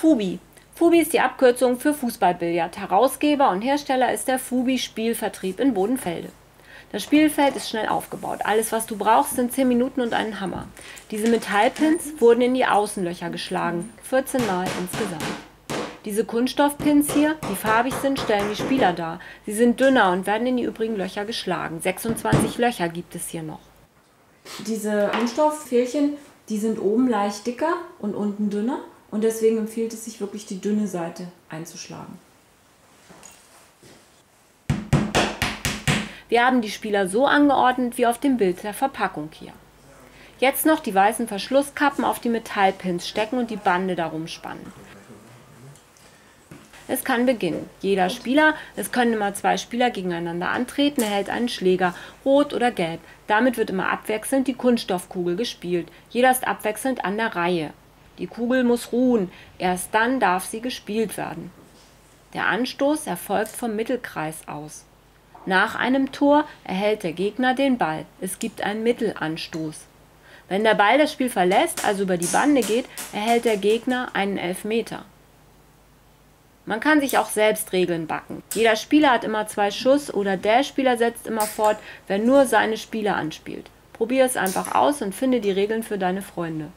Fubi. Fubi ist die Abkürzung für Fußballbillard. Herausgeber und Hersteller ist der Fubi Spielvertrieb in Bodenfelde. Das Spielfeld ist schnell aufgebaut. Alles, was du brauchst, sind 10 Minuten und einen Hammer. Diese Metallpins wurden in die Außenlöcher geschlagen, 14 Mal insgesamt. Diese Kunststoffpins hier, die farbig sind, stellen die Spieler dar. Sie sind dünner und werden in die übrigen Löcher geschlagen. 26 Löcher gibt es hier noch. Diese Kunststofffählchen, die sind oben leicht dicker und unten dünner und deswegen empfiehlt es sich wirklich die dünne Seite einzuschlagen. Wir haben die Spieler so angeordnet wie auf dem Bild der Verpackung hier. Jetzt noch die weißen Verschlusskappen auf die Metallpins stecken und die Bande darum spannen. Es kann beginnen. Jeder Spieler, es können immer zwei Spieler gegeneinander antreten, erhält einen Schläger, rot oder gelb. Damit wird immer abwechselnd die Kunststoffkugel gespielt. Jeder ist abwechselnd an der Reihe. Die Kugel muss ruhen, erst dann darf sie gespielt werden. Der Anstoß erfolgt vom Mittelkreis aus. Nach einem Tor erhält der Gegner den Ball. Es gibt einen Mittelanstoß. Wenn der Ball das Spiel verlässt, also über die Bande geht, erhält der Gegner einen Elfmeter. Man kann sich auch selbst Regeln backen. Jeder Spieler hat immer zwei Schuss oder der Spieler setzt immer fort, wer nur seine Spieler anspielt. Probier es einfach aus und finde die Regeln für deine Freunde.